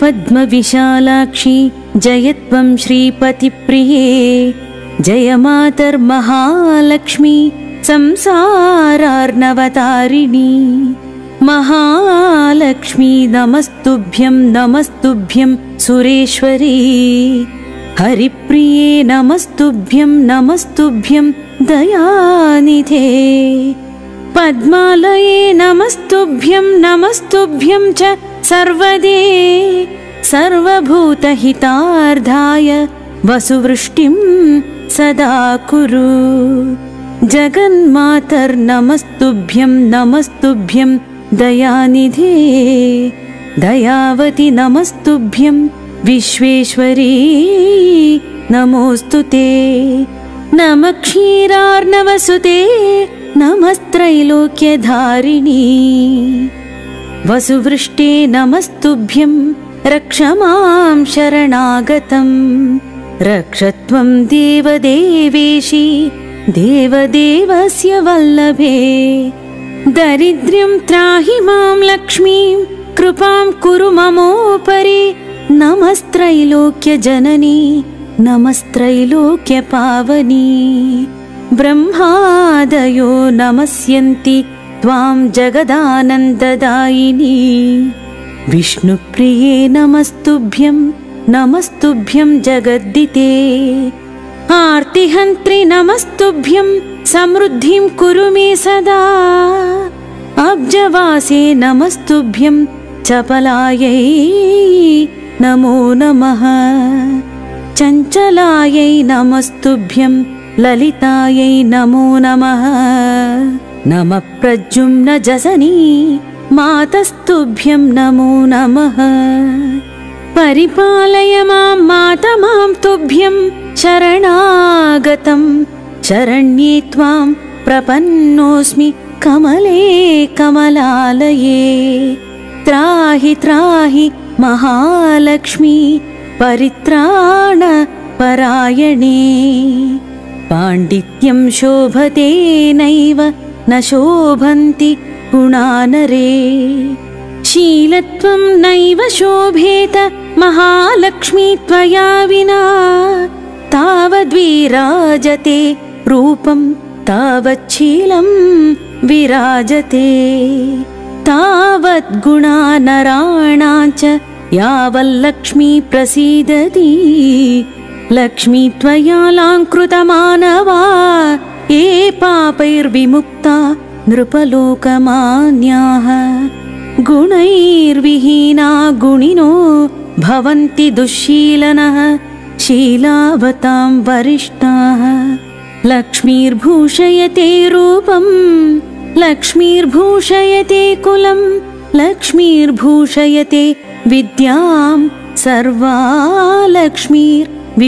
पद्मविशालाक्षि जय त्वं श्रीपतिप्रिये जय मातर्महालक्ष्मी संसारार्णवतारिणी महालक्ष्मी नमस्तुभ्यं नमस्तुभ्यं सुरेश्वरी हरिप्रिये नमस्तुभ्यं नमस्तुभ्यं दयानिधे पद्मालये नमस्तुभ्यं नमस्तुभ्यं च सर्वदे सर्वभूतहितार्धाय वसुवृष्टिं सदा कुरु। जगन्मातर्नमस्तुभ्यं नमस्तुभ्यं दयानिधे। दयावति नमस्तुभ्यं विश्वेश्वरी नमोऽस्तु ते। नम क्षीरार्णवसुते नमस्त्रैलोक्यधारिणी वसुवृष्टे नमस्तुभ्यं रक्ष मां शरणागतम् रक्ष त्वं देवदेवेशी देवदेवस्य वल्लभे। दरिद्र्यं त्राहि मां लक्ष्मीं कृपां कुरु ममोपरि। नमस्त्रैलोक्यजननी नमस्त्रैलोक्यपावनी। ब्रह्मादयो नमस्यन्ति त्वां जगदानन्ददायिनी। विष्णुप्रिये नमस्तुभ्यं नमस्तुभ्यं जगद्दिते। आर्तिहन्त्रि नमस्तुभ्यं समृद्धिं कुरु मे सदा। अब्जवासे नमस्तुभ्यं चपलायै नमो नमः। चञ्चलायै नमस्तुभ्यं ललितायै नमो नमः नमः प्रद्युम्न जसनी मातस्तुभ्यं नमो नमः। परिपालय मां माता मां तुभ्यं शरणागतं। शरण्ये त्वां प्रपन्नोऽस्मि कमले कमलालये। त्राहि त्राहि महालक्ष्मी परित्राण परायणे पाण्डित्यं शोभते नैव न शोभन्ति गुणानरे। शीलत्वं नैव शोभेत महालक्ष्मी त्वया विना। तावद्विराजते रूपं तावच्छीलं विराजते। तावद्गुणा नराणा च यावल्लक्ष्मी प्रसीदति। लक्ष्मी त्वयालाङ्कृतमानवा ये पापैर्विमुक्ता नृपलोकमान्याः। गुणैर्विहीना गुणिनो भवन्ति दुःशीलनः शीलावतां वरिष्ठाः। लक्ष्मीर्भूषयते रूपं लक्ष्मीर्भूषयते कुलं लक्ष्मीर्भूषयते विद्यां सर्वा लक्ष्मीर्विशिष्यते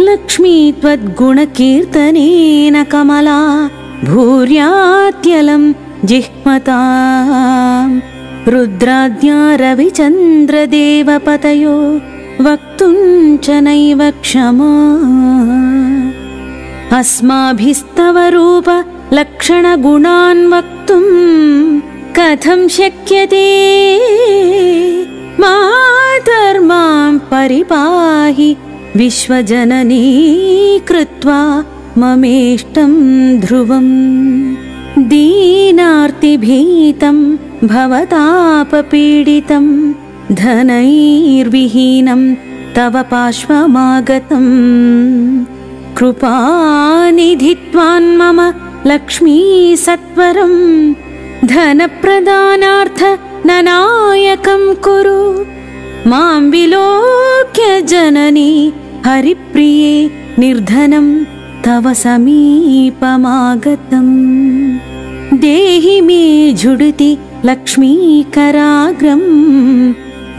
लक्ष्मी त्वद्गुणकीर्तनेन कमला भूर्यात्यलं जिह्मताम् रुद्राद्या रविचन्द्रदेवपतयो वक्तुं च नैव क्षमा। अस्माभिस्तव रूप लक्षणगुणान् वक्तुं कथं शक्यते? मातर्मां परिपाहि विश्वजननी कृत्वा ममेष्टं ध्रुवम् दीनार्तिभीतं भवतापपीडितं। धनैर्विहीनं तव पार्श्वमागतम् कृपानिधित्वान् मम लक्ष्मी सत्वरं धनप्रदानार्थ ननायकं कुरु। मां विलोक्य जननी हरिप्रिये निर्धनं तव समीपमागतम्। देहि मे झुडिति लक्ष्मीकराग्रम्।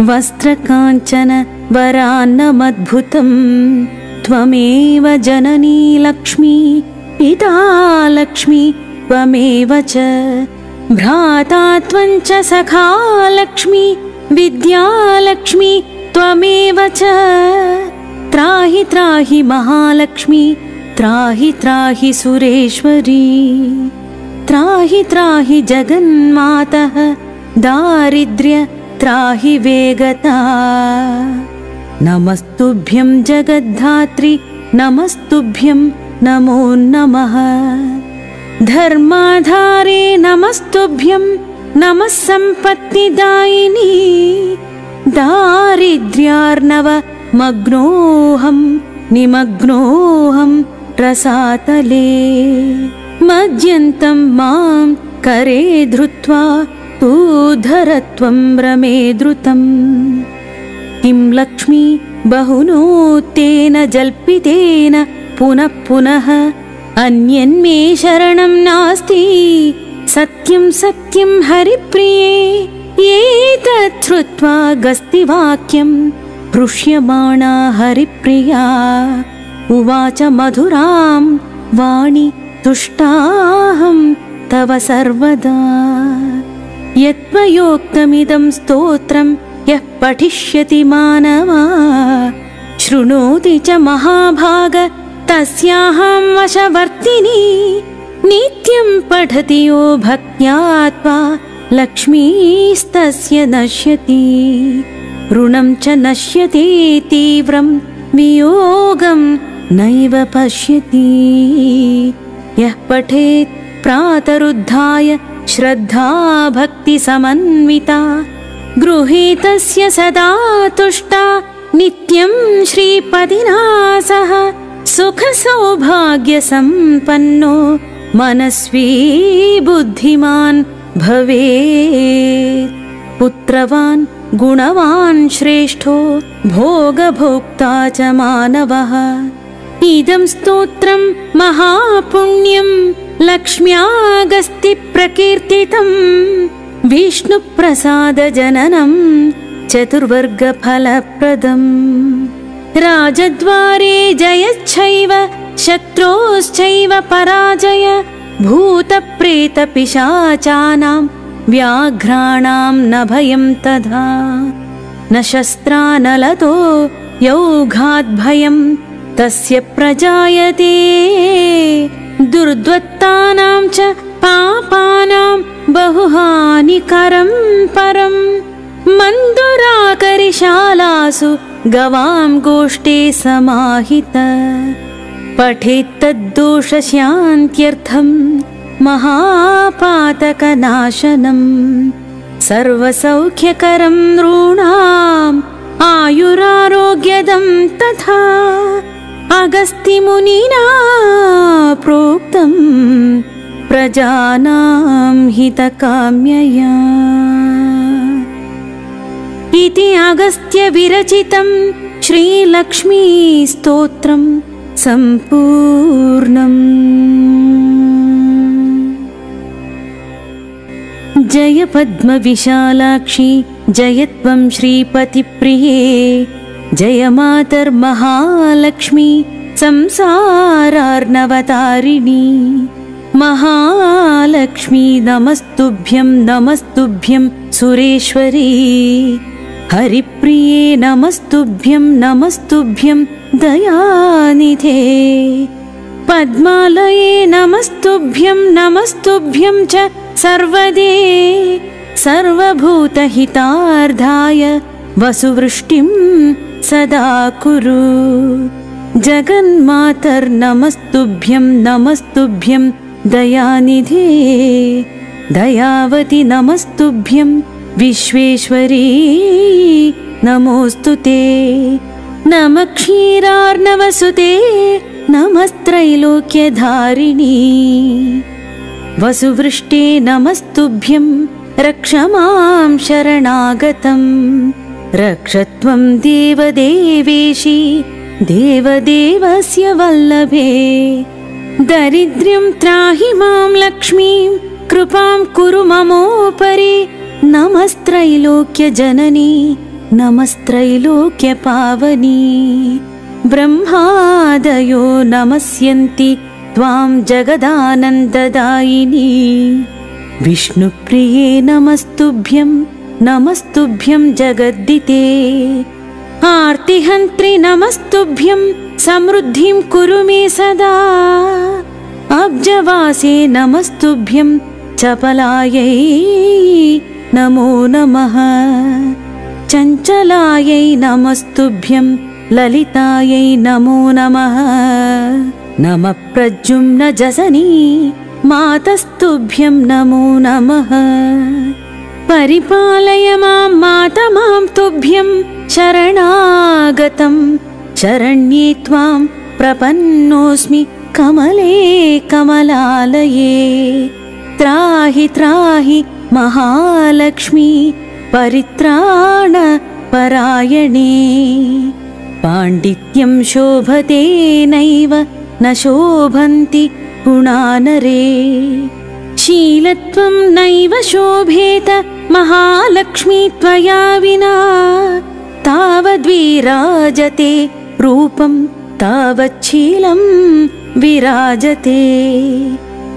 वस्त्रकाञ्चन वरान्नमद्भुतम्। त्वमेव जननी लक्ष्मी पिता लक्ष्मी त्वमेव च भ्राता त्वञ्च सखा लक्ष्मी विद्यालक्ष्मी त्वमेव च त्राहि त्राहि महालक्ष्मी त्राहि त्राहि सुरेश्वरी त्राहि त्राहि जगन्मातः दारिद्र्य त्राहि वेगता। नमस्तुभ्यं जगद्धात्रि नमस्तुभ्यं नमो नमः। धर्माधारे नमस्तुभ्यं नमः सम्पत्तिदायिनी दारिद्र्यार्णव मग्नोऽहं निमग्नोऽहं रसातले। मद्यन्तं मां करे धृत्वा तू धरत्वं रमे द्रुतम् किं लक्ष्मी बहुनोत्तेन जल्पितेन पुनः पुनः अन्यन्मे शरणं नास्ति। सत्यं सत्यं हरिप्रिये एतत् श्रुत्वा गस्तिवाक्यं हृष्यमाणा हरिप्रिया उवाच मधुरां वाणि तुष्टाहं तव सर्वदा यत्त्वयोक्तमिदं स्तोत्रं यः पठिष्यति मानवा शृणोति च महाभाग तस्याहं वशवर्तिनी नित्यं पठति यो भक्त्यात्वा लक्ष्मीस्तस्य नश्यति ऋणं च नश्यति तीव्रं वियोगं नैव पश्यति। यः पठेत् प्रातरुद्धाय श्रद्धा भक्तिसमन्विता गृहीतस्य सदा तुष्टा नित्यं श्रीपदिना सह सुखसौभाग्यसम्पन्नो मनस्वी बुद्धिमान् भवेत्। पुत्रवान् गुणवान् श्रेष्ठो भोगभोक्ता च मानवः। इदं स्तोत्रं महापुण्यं लक्ष्म्यागस्तिप्रकीर्तितम् विष्णुप्रसादजननं चतुर्वर्गफलप्रदम्। राजद्वारे जयच्छैव शत्रोश्चैव पराजय भूतप्रेतपिशाचानां व्याघ्राणां न भयं तथा न शस्त्रानलतो यौघाद्भयं तस्य प्रजायते। दुर्द्वत्तानां च पापानां बहुहानिकरं परम् मन्दुराकरिशालासु गवां गोष्ठे समाहित। पठेत्तद्दोषशान्त्यर्थं महापातकनाशनम् सर्वसौख्यकरं नॄणाम् आयुरारोग्यदं तथा अगस्तिमुनिना प्रोक्तं प्रजानां हितकाम्यया। इति अगस्त्यविरचितं श्रीलक्ष्मीस्तोत्रं सम्पूर्णम् जय पद्मविशालाक्षि जय त्वं श्रीपतिप्रिये। जय मातर्महालक्ष्मी संसारार्णवतारिणी। महालक्ष्मी नमस्तुभ्यं नमस्तुभ्यं सुरेश्वरी। हरिप्रिये नमस्तुभ्यं नमस्तुभ्यं दयानिधे पद्मालये नमस्तुभ्यं नमस्तुभ्यं च सर्वदे। सर्वभूतहितार्धाय वसुवृष्टिं सदा कुरु। जगन्मातर्नमस्तुभ्यं नमस्तुभ्यं दयानिधे। दयावति नमस्तुभ्यं विश्वेश्वरी। नमोऽस्तु ते नमः क्षीरार्णवसुते नमस्त्रैलोक्यधारिणी। वसुवृष्टे नमस्तुभ्यं रक्ष मां शरणागतं। रक्ष त्वं देवदेवेशी देवदेवस्य वल्लभे। दरिद्र्यं त्राहि मां लक्ष्मीं कृपां कुरु ममोपरि। नमस्त्रैलोक्यजननी नमस्त्रैलोक्यपावनी। ब्रह्मादयो नमस्यन्ति त्वां जगदानन्ददायिनी। विष्णुप्रिये नमस्तुभ्यं नमस्तुभ्यं जगद्दिते। आर्तिहन्त्रि नमस्तुभ्यं समृद्धिं कुरु मे सदा। अब्जवासे नमस्तुभ्यं चपलायै नमो नमः चञ्चलायै नमस्तुभ्यं ललितायै नमो नमः। नमः प्रद्युम्न जसनी मातस्तुभ्यं नमो नमः। परिपालय मां मात मां तुभ्यं शरणागतं शरण्ये त्वां प्रपन्नोऽस्मि कमले कमलालये। त्राहि त्राहि महालक्ष्मी परित्राण परायणे पाण्डित्यं शोभते नैव न शोभन्ति गुणानरे। शीलत्वं नैव शोभेत महालक्ष्मी त्वया विना। तावद्विराजते रूपं तावच्छीलं विराजते।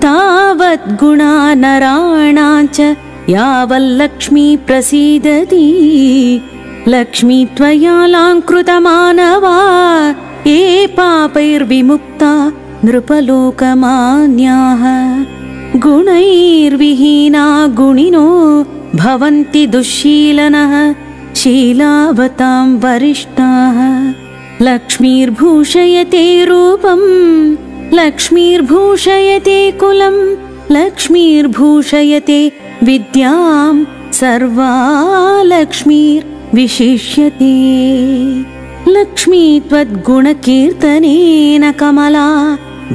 तावद्गुणा च यावल्लक्ष्मी प्रसीदति लक्ष्मी त्वयालाङ्कृतमानवा ये पापैर्विमुक्ता नृपलोकमान्याः। गुणैर्विहीना गुणिनो भवन्ति दुःशीलनः शीलावतां वरिष्ठाः। लक्ष्मीर्भूषयते रूपम् लक्ष्मीर्भूषयते कुलं लक्ष्मीर्भूषयते विद्यां सर्वा लक्ष्मीर्विशिष्यते लक्ष्मी त्वद्गुणकीर्तनेन कमला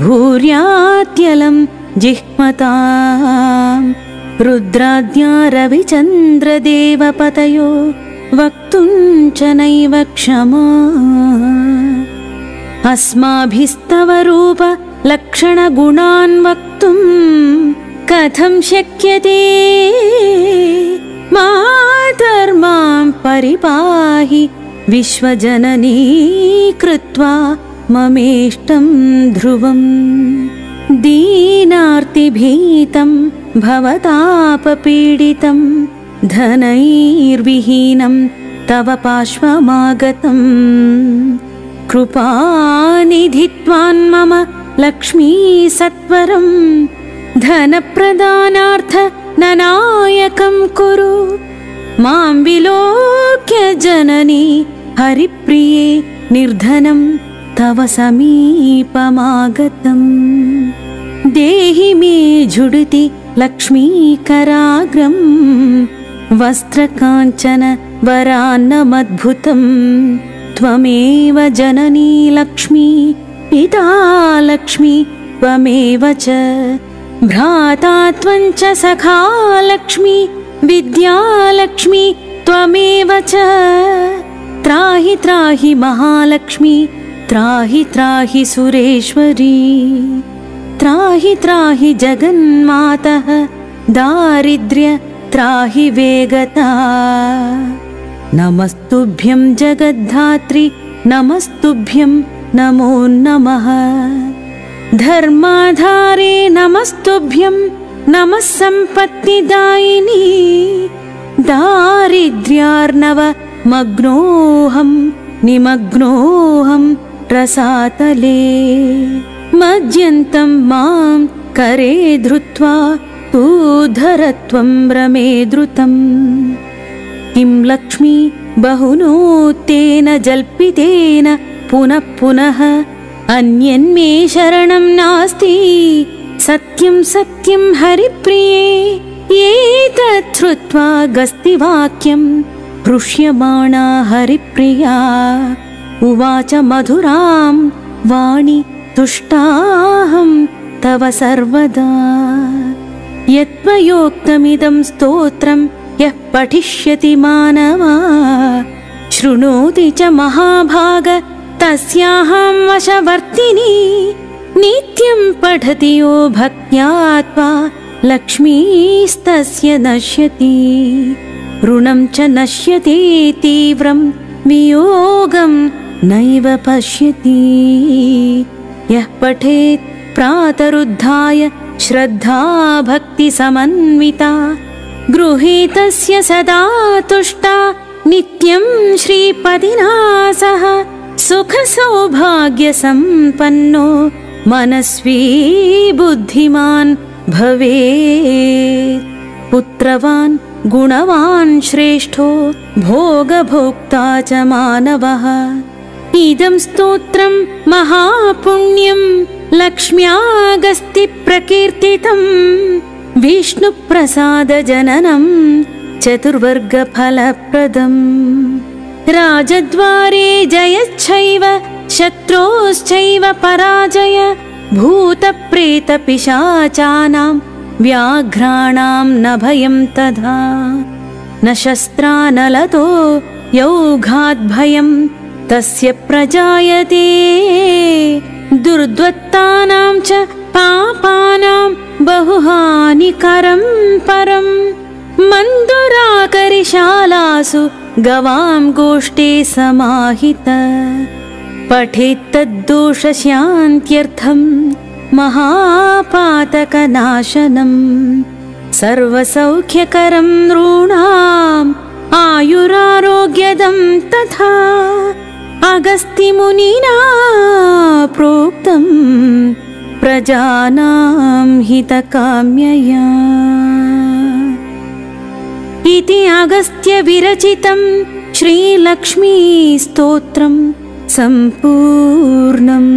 भूर्यात्यलं जिह्मता रुद्राद्या रविचन्द्रदेवपतयो वक्तुं च नैव क्षमा। अस्माभिस्तव रूप लक्षणगुणान् वक्तुं कथं शक्यते? मातर्मां परिपाहि विश्वजननी कृत्वा ममेष्टं ध्रुवम् दीनार्तिभीतं भवतापपीडितं धनैर्विहीनं तव पार्श्वमागतम् कृपानिधित्वान्मम लक्ष्मी सत्वरं धनप्रदानार्थ ननायकं कुरु। मां विलोक्य जननी हरिप्रिये निर्धनं तव समीपमागतम् देहि मे झुडिति लक्ष्मीकराग्रम् वस्त्रकाञ्चन वरान्नमद्भुतम् त्वमेव जननी लक्ष्मी पिता लक्ष्मी त्वमेव च भ्राता त्वञ्च सखा लक्ष्मी विद्यालक्ष्मी त्वमेव च। त्राहि त्राहि महालक्ष्मी त्राहि त्राहि सुरेश्वरी। त्राहि त्राहि जगन्मातः दारिद्र्य त्राहि वेगता। नमस्तुभ्यं जगद्धात्रि नमस्तुभ्यं नमो नमः धर्माधारे नमस्तुभ्यं नमः सम्पत्तिदायिनी दारिद्र्यार्णव मग्नोऽहं निमग्नोऽहं रसातले मद्यन्तं मां करे धृत्वा तू रमे द्रुतम् किं लक्ष्मी बहुनोत्तेन जल्पितेन पुनः पुनः अन्यन्मे शरणं नास्ति। सत्यं सत्यं हरिप्रिये। एतत् श्रुत्वा गस्तिवाक्यं हृष्यमाणा हरिप्रिया। उवाच मधुरां वाणि तुष्टाहं तव सर्वदा। यत्त्वयोक्तमिदं स्तोत्रं यः पठिष्यति मानवा। शृणोति च महाभाग तस्याहं वशवर्तिनी नित्यं पठति यो भक्त्या त्वा लक्ष्मीस्तस्य नश्यति। ऋणं च नश्यति तीव्रं वियोगं नैव पश्यति। यः पठेत् प्रातरुद्धाय श्रद्धा भक्तिसमन्विता गृहीतस्य सदा तुष्टा नित्यं श्रीपदिना सह सुखसौभाग्यसम्पन्नो मनस्वी बुद्धिमान् भवेत्। पुत्रवान् गुणवान् श्रेष्ठो भोगभोक्ता च मानवः। इदं स्तोत्रं महापुण्यं लक्ष्म्यागस्तिप्रकीर्तितम् विष्णुप्रसादजननं चतुर्वर्गफलप्रदम् राजद्वारे जयच्छैव शत्रोश्चैव पराजय भूतप्रेतपिशाचानां व्याघ्राणां न भयं तथा न शस्त्रानलतो यौघाद्भयं तस्य प्रजायते। दुर्द्वत्तानां च पापानां बहुहानिकरं परम् मन्दुराकरिशालासु गवां गोष्ठे समाहित पठेत्तद्दोषशान्त्यर्थं महापातकनाशनम् सर्वसौख्यकरं नॄणाम् आयुरारोग्यदं तथा अगस्तिमुनिना प्रोक्तम् प्रजानां हितकाम्यया इति अगस्त्यविरचितं श्रीलक्ष्मीस्तोत्रं सम्पूर्णम्